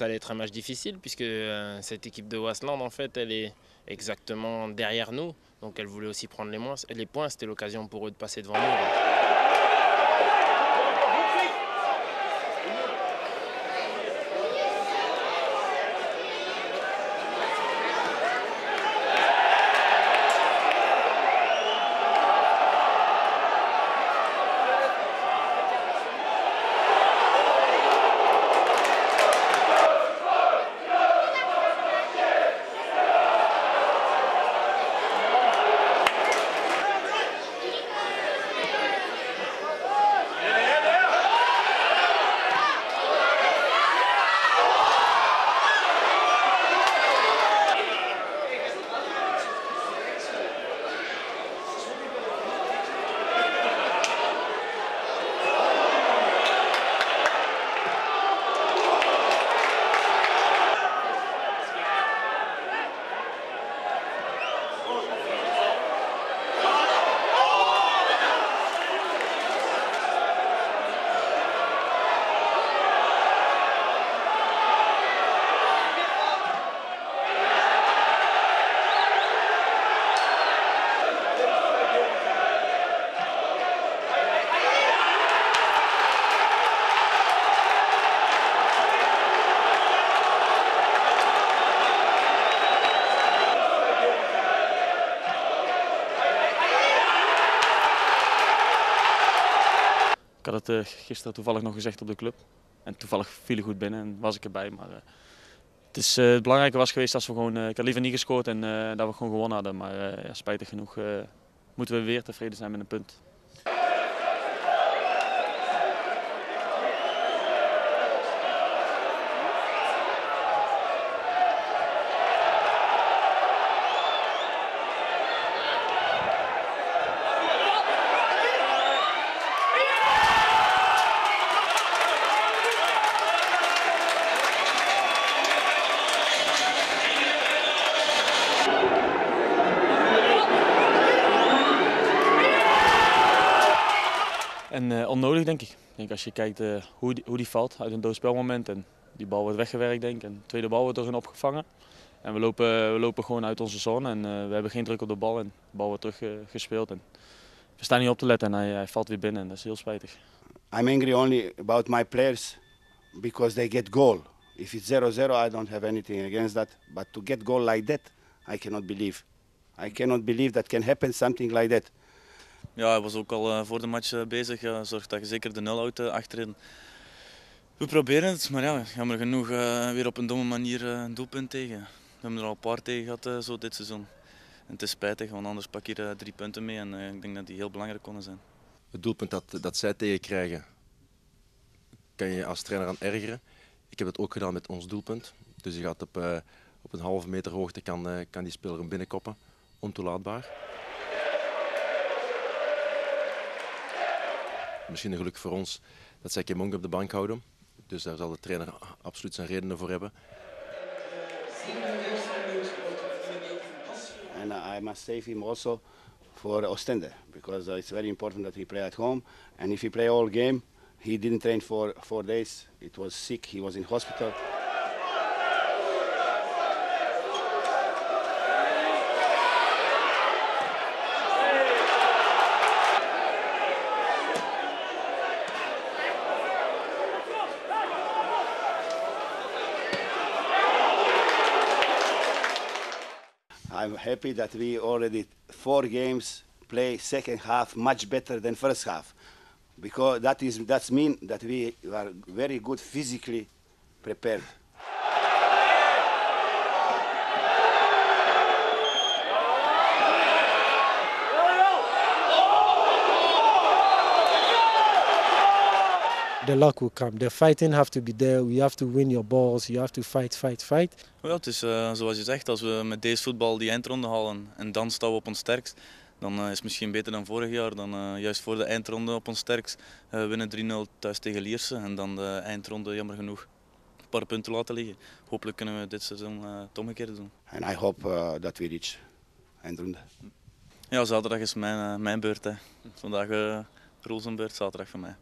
être un match difficile puisque euh, cette équipe de Wasland, en fait, elle est exactement derrière nous. Donc elle voulait aussi prendre les, les points. C'était l'occasion pour eux de passer devant nous. Ik had het eh, gisteren toevallig nog gezegd op de club. En toevallig viel goed binnen en was ik erbij. Maar eh, het, is, eh, het belangrijke was geweest dat we gewoon. ik had liever niet gescoord en dat we gewoon gewonnen hadden. Maar ja, spijtig genoeg moeten we weer tevreden zijn met een punt. En eh, onnodig denk ik. ik denk als je kijkt eh, hoe, die, hoe die valt uit een doodspelmoment en die bal wordt weggewerkt denk ik. En de tweede bal wordt hen opgevangen. En we lopen, we lopen gewoon uit onze zone en eh, we hebben geen druk op de bal en de bal wordt teruggespeeld. en we staan niet op te letten en hij, hij valt weer binnen en dat is heel spijtig. I'm angry only about my players because they get goal. If it's 0-0, I don't have anything against that. But to get goal like that, I cannot believe. I cannot believe that can happen something like that. Ja, hij was ook al eh, voor de match eh, bezig. Ja, zorg dat je zeker de nul houdt eh, achterin. We proberen het, maar ja, jammer genoeg weer op een domme manier een doelpunt tegen. We hebben er al een paar tegen gehad eh, zo dit seizoen. En het is spijtig, want anders pak je er drie punten mee. En ik denk dat die heel belangrijk konden zijn. Het doelpunt dat, dat zij tegenkrijgen, kan je als trainer aan ergeren. Ik heb het ook gedaan met ons doelpunt. Dus je gaat op, op een halve meter hoogte kan, kan die speler hem binnenkoppen. Ontoelaatbaar. Misschien een geluk voor ons dat zij Kemonga op de bank houden. Dus daar zal de trainer absoluut zijn redenen voor hebben. And I must save him also for Ostende because uh, it's very important that he play at home. And if he play all game, he didn't train for four days. It was sick. He was in hospital. I'm happy that we already four games play second half much better than first half, because that is that's mean that we are very good physically prepared. The luck will come. The fighting have to be there. You have to win your balls. You have to fight, fight, fight. Ja, het is eh, zoals je zegt, als we met deze voetbal die eindronde halen en dan staan we op ons sterkst, dan eh, is het misschien beter dan vorig jaar. Dan eh, juist voor de eindronde op ons sterkst eh, winnen 3-0 thuis tegen Lierse en dan de eindronde jammer genoeg een paar punten laten liggen. Hopelijk kunnen we dit seizoen eh het omgekeerde doen. And I hope uh, that we reach Eindronde. Ja, zaterdag is mijn, mijn beurt. Hè. Vandaag uh, Roel zijn beurt, zaterdag voor mij.